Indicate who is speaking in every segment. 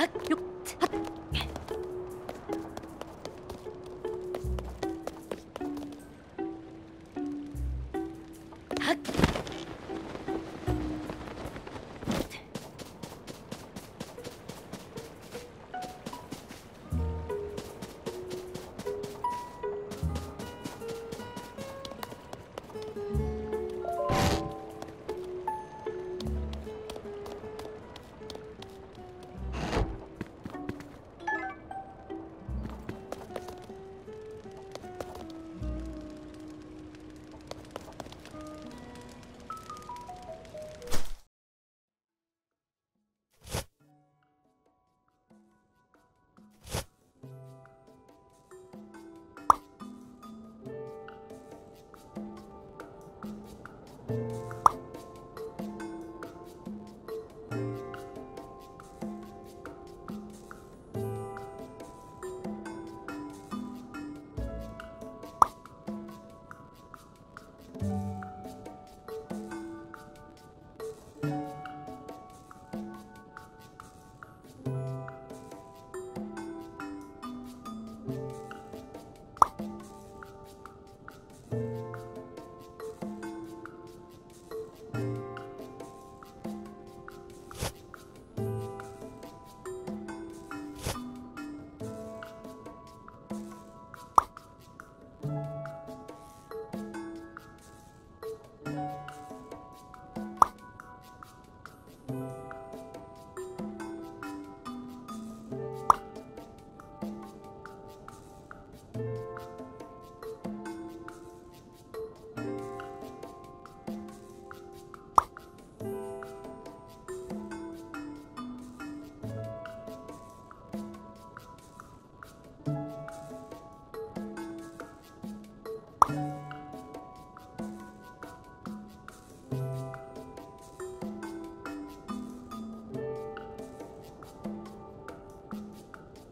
Speaker 1: はっ Thank you.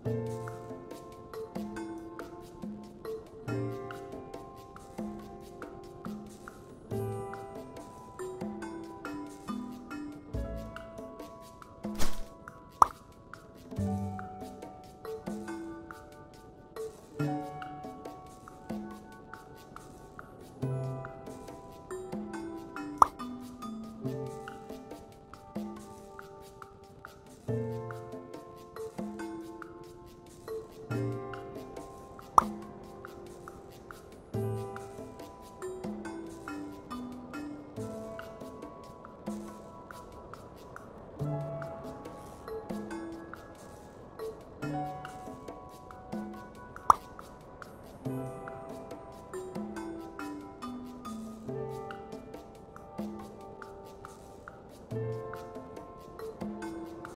Speaker 1: Thank you.